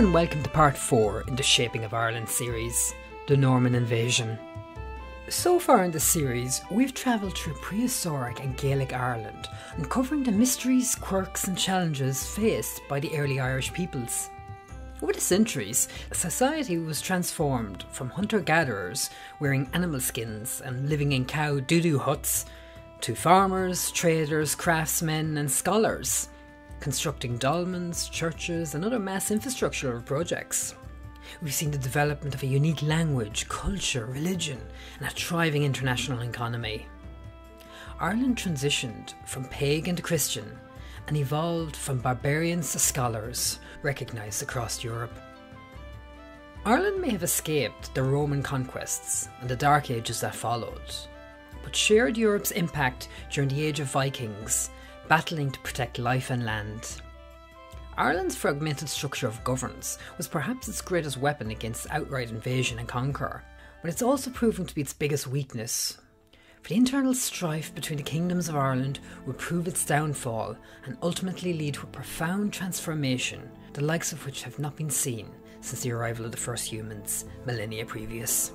and welcome to part 4 in the Shaping of Ireland series The Norman Invasion. So far in the series, we've travelled through prehistoric and Gaelic Ireland, uncovering the mysteries, quirks, and challenges faced by the early Irish peoples. Over the centuries, society was transformed from hunter gatherers wearing animal skins and living in cow doo doo huts to farmers, traders, craftsmen, and scholars constructing dolmens, churches, and other mass infrastructure projects. We've seen the development of a unique language, culture, religion, and a thriving international economy. Ireland transitioned from pagan to Christian and evolved from barbarians to scholars recognised across Europe. Ireland may have escaped the Roman conquests and the Dark Ages that followed, but shared Europe's impact during the Age of Vikings battling to protect life and land. Ireland's fragmented structure of governance was perhaps its greatest weapon against outright invasion and conquer, but it's also proven to be its biggest weakness. For the internal strife between the kingdoms of Ireland would prove its downfall and ultimately lead to a profound transformation, the likes of which have not been seen since the arrival of the first humans millennia previous.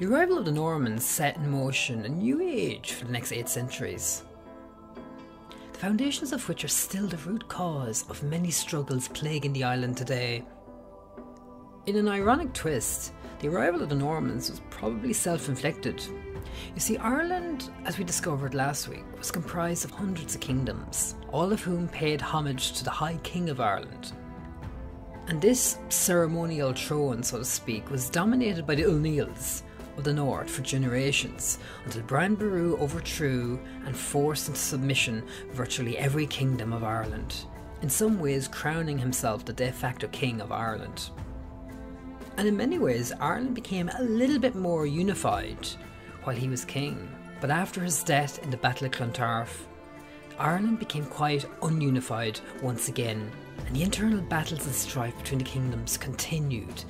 The arrival of the Normans set in motion a new age for the next eight centuries. The foundations of which are still the root cause of many struggles plaguing the island today. In an ironic twist, the arrival of the Normans was probably self inflicted. You see, Ireland, as we discovered last week, was comprised of hundreds of kingdoms, all of whom paid homage to the High King of Ireland. And this ceremonial throne, so to speak, was dominated by the O'Neills, of the North for generations until Brian Boru overthrew and forced into submission virtually every kingdom of Ireland, in some ways crowning himself the de facto king of Ireland. And in many ways, Ireland became a little bit more unified while he was king. But after his death in the Battle of Clontarf, Ireland became quite ununified once again, and the internal battles and strife between the kingdoms continued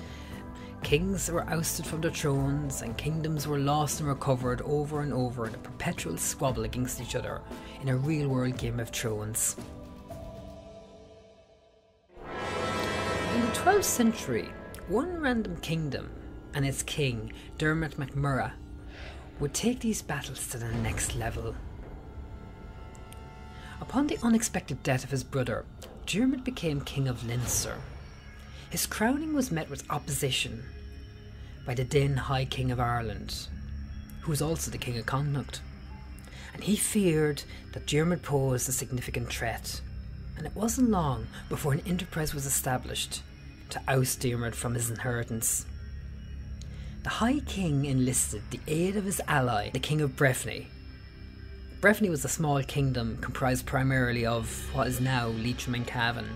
Kings were ousted from their thrones, and kingdoms were lost and recovered over and over in a perpetual squabble against each other in a real world Game of Thrones. In the 12th century, one random kingdom and its king, Dermot MacMurrough, would take these battles to the next level. Upon the unexpected death of his brother, Dermot became King of Leinster his crowning was met with opposition by the then High King of Ireland, who was also the King of Connacht. And he feared that Dermot posed a significant threat, and it wasn't long before an enterprise was established to oust Dermot from his inheritance. The High King enlisted the aid of his ally, the King of Breffni. Breffni was a small kingdom comprised primarily of what is now Leitrim and Cavan,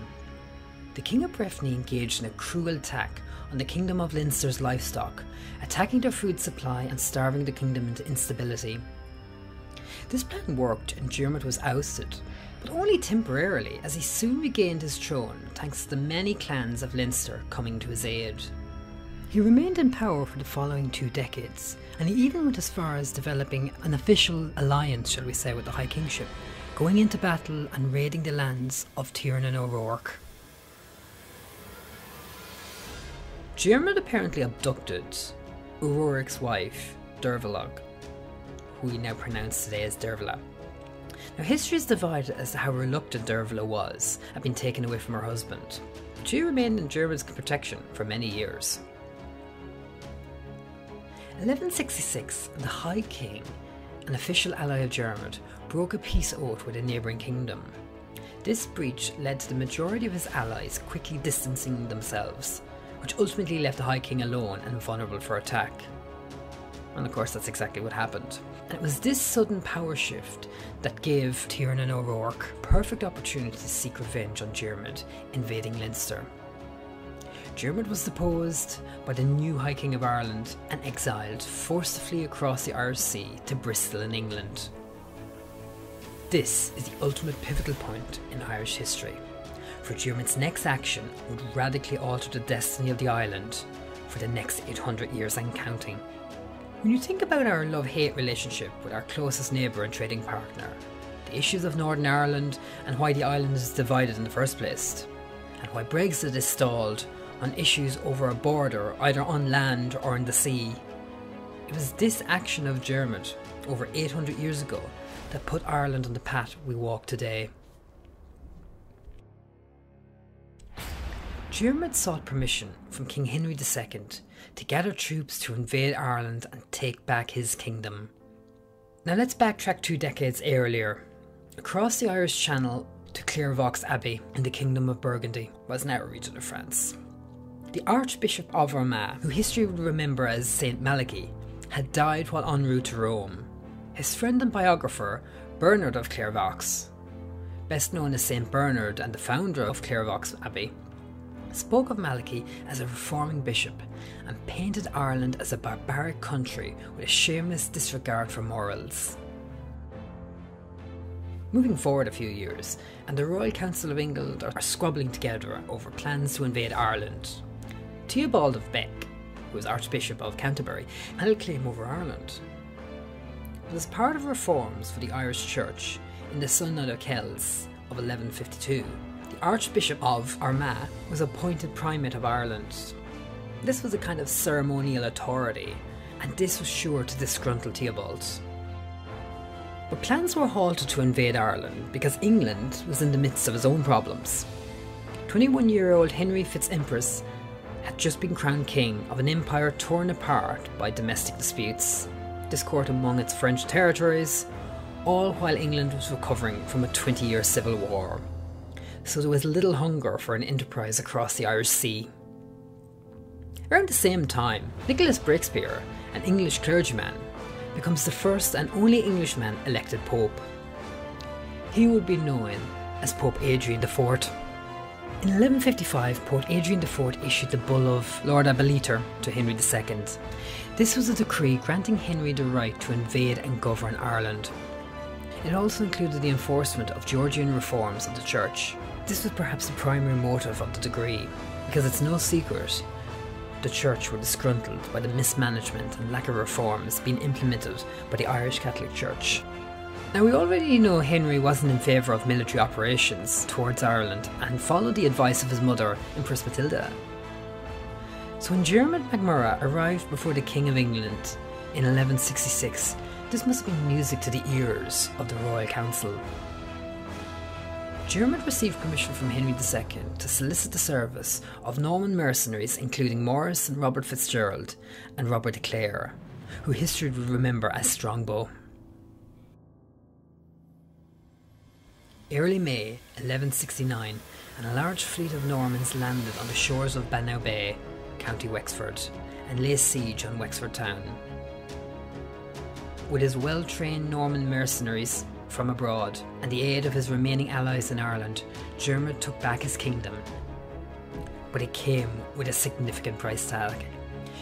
the King of Breffni engaged in a cruel attack on the Kingdom of Leinster's livestock, attacking their food supply and starving the kingdom into instability. This plan worked and Dermot was ousted, but only temporarily as he soon regained his throne thanks to the many clans of Leinster coming to his aid. He remained in power for the following two decades, and he even went as far as developing an official alliance, shall we say, with the High Kingship, going into battle and raiding the lands of Tiernan O'Rourke. Dermot apparently abducted O'Rourke's wife, Dervalag, who we now pronounce today as Dervla. Now, history is divided as to how reluctant Dervla was at being taken away from her husband. She remained in Dermot's protection for many years. 1166, the High King, an official ally of Dermot, broke a peace oath with a neighbouring kingdom. This breach led to the majority of his allies quickly distancing themselves which ultimately left the High King alone and vulnerable for attack. And of course, that's exactly what happened. And it was this sudden power shift that gave Tiernan O'Rourke perfect opportunity to seek revenge on Dermot invading Leinster. Dermot was deposed by the new High King of Ireland and exiled, forced to flee across the Irish Sea to Bristol in England. This is the ultimate pivotal point in Irish history for Dermot's next action would radically alter the destiny of the island for the next 800 years and counting. When you think about our love hate relationship with our closest neighbour and trading partner, the issues of Northern Ireland, and why the island is divided in the first place, and why Brexit is stalled on issues over a border either on land or in the sea. It was this action of Dermot over 800 years ago that put Ireland on the path we walk today. Dermot sought permission from King Henry II to gather troops to invade Ireland and take back his kingdom. Now let's backtrack two decades earlier. Across the Irish Channel to Clairvaux Abbey in the Kingdom of Burgundy was now a region of France. The Archbishop of Armagh, who history would remember as Saint Malachy, had died while en route to Rome. His friend and biographer, Bernard of Clairvaux, best known as Saint Bernard and the founder of Clairvaux Abbey, spoke of Malachy as a reforming bishop and painted Ireland as a barbaric country with a shameless disregard for morals. Moving forward a few years, and the Royal Council of England are squabbling together over plans to invade Ireland. Theobald of Bec, who was Archbishop of Canterbury, a claim over Ireland. But as part of reforms for the Irish Church in the Synod of Kells of 1152, the Archbishop of Armagh was appointed Primate of Ireland. This was a kind of ceremonial authority, and this was sure to disgruntle Theobald. But plans were halted to invade Ireland because England was in the midst of his own problems. 21 year old Henry Fitz-Empress had just been crowned king of an empire torn apart by domestic disputes, discord among its French territories, all while England was recovering from a 20 year civil war so there was little hunger for an enterprise across the Irish Sea. Around the same time, Nicholas Breakspear, an English clergyman, becomes the first and only Englishman elected Pope. He would be known as Pope Adrian IV. In 1155, Pope Adrian IV issued the Bull of Laudabiliter to Henry II. This was a decree granting Henry the right to invade and govern Ireland. It also included the enforcement of Gregorian reforms of the Church. This was perhaps the primary motive of the decree, because it's no secret the church were disgruntled by the mismanagement and lack of reforms being implemented by the Irish Catholic Church. Now, we already know Henry wasn't in favour of military operations towards Ireland and followed the advice of his mother, Empress Matilda. So, when Dermot MacMurrough arrived before the King of England in 1166, this must have been music to the ears of the Royal Council. Dermot received permission from Henry II to solicit the service of Norman mercenaries including Maurice and Robert Fitzgerald and Robert de Clare, who history would remember as Strongbow. Early May 1169, and a large fleet of Normans landed on the shores of Bannow Bay, County Wexford, and lay siege on Wexford town. With his well trained Norman mercenaries, from abroad and the aid of his remaining allies in Ireland, Dermot took back his kingdom. But it came with a significant price tag.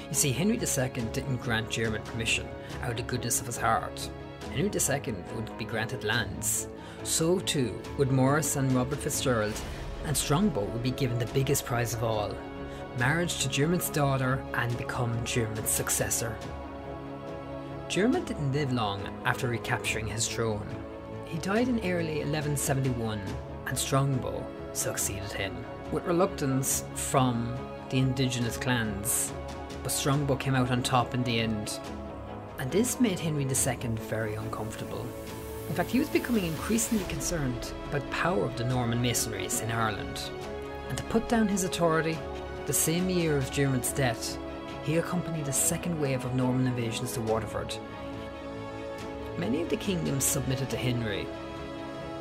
You see, Henry II didn't grant Dermot permission out of the goodness of his heart. Henry II would be granted lands. So too would Maurice and Robert Fitzgerald, and Strongbow would be given the biggest prize of all marriage to Dermot's daughter and become Dermot's successor. Dermot didn't live long after recapturing his throne. He died in early 1171, and Strongbow succeeded him, with reluctance from the indigenous clans, but Strongbow came out on top in the end. And this made Henry II very uncomfortable. In fact, he was becoming increasingly concerned about the power of the Norman masonries in Ireland. And to put down his authority, the same year of Dermot's death, he accompanied a second wave of Norman invasions to Waterford Many of the kingdoms submitted to Henry.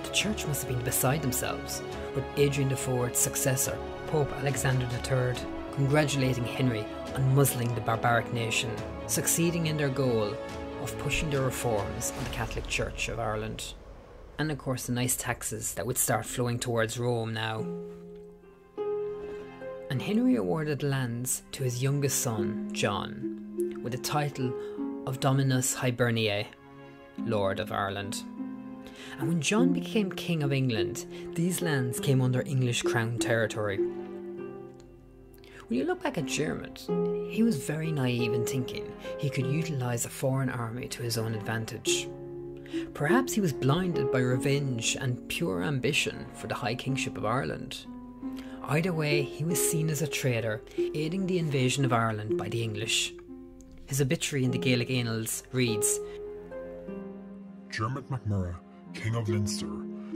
The church must have been beside themselves, with Adrian IV's successor, Pope Alexander III, congratulating Henry on muzzling the barbaric nation, succeeding in their goal of pushing the reforms on the Catholic Church of Ireland. And of course, the nice taxes that would start flowing towards Rome now. And Henry awarded lands to his youngest son, John, with the title of Dominus Hiberniae, Lord of Ireland. And when John became King of England, these lands came under English Crown territory. When you look back at Dermot, he was very naive in thinking he could utilise a foreign army to his own advantage. Perhaps he was blinded by revenge and pure ambition for the High Kingship of Ireland. Either way, he was seen as a traitor, aiding the invasion of Ireland by the English. His obituary in the Gaelic Annals reads Dermot MacMurrough, King of Leinster,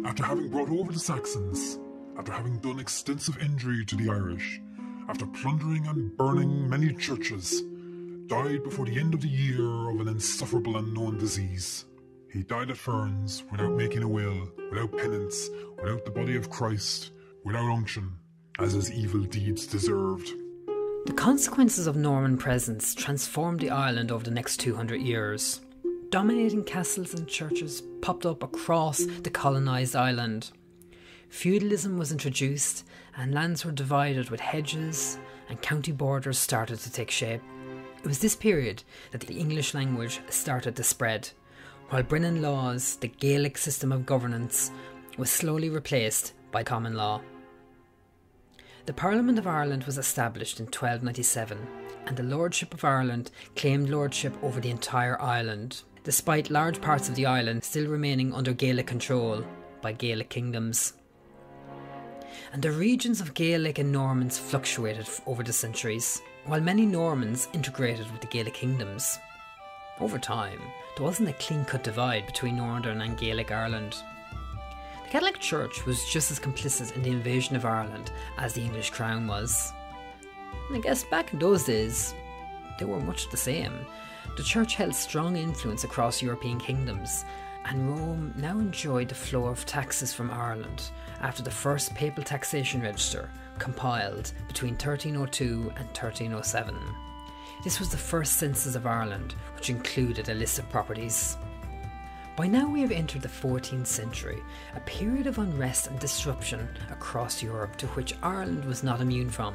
after having brought over the Saxons, after having done extensive injury to the Irish, after plundering and burning many churches, died before the end of the year of an insufferable unknown disease. He died at Ferns without making a will, without penance, without the body of Christ, without unction, as his evil deeds deserved. The consequences of Norman presence transformed the island over the next 200 years. Dominating castles and churches popped up across the colonised island. Feudalism was introduced, and lands were divided with hedges, and county borders started to take shape. It was this period that the English language started to spread, while Brehon laws, the Gaelic system of governance, was slowly replaced by common law. The Parliament of Ireland was established in 1297, and the Lordship of Ireland claimed lordship over the entire island, despite large parts of the island still remaining under Gaelic control by Gaelic kingdoms. And the regions of Gaelic and Normans fluctuated over the centuries, while many Normans integrated with the Gaelic kingdoms. Over time, there wasn't a clean cut divide between Northern and Gaelic Ireland. The Catholic Church was just as complicit in the invasion of Ireland as the English crown was. And I guess back in those days, they were much the same. The Church held strong influence across European kingdoms, and Rome now enjoyed the flow of taxes from Ireland after the first papal taxation register compiled between 1302 and 1307. This was the first census of Ireland, which included a list of properties. By now, we have entered the 14th century, a period of unrest and disruption across Europe to which Ireland was not immune from.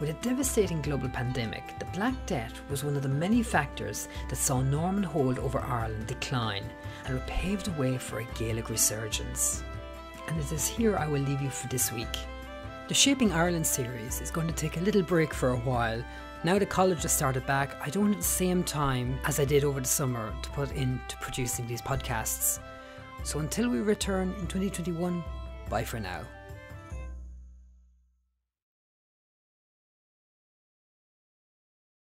With a devastating global pandemic, the Black Death was one of the many factors that saw Norman hold over Ireland decline and paved the way for a Gaelic resurgence. And it is here I will leave you for this week. The Shaping Ireland series is going to take a little break for a while now the college has started back, I don't have the same time as I did over the summer to put into producing these podcasts. So until we return in 2021, bye for now.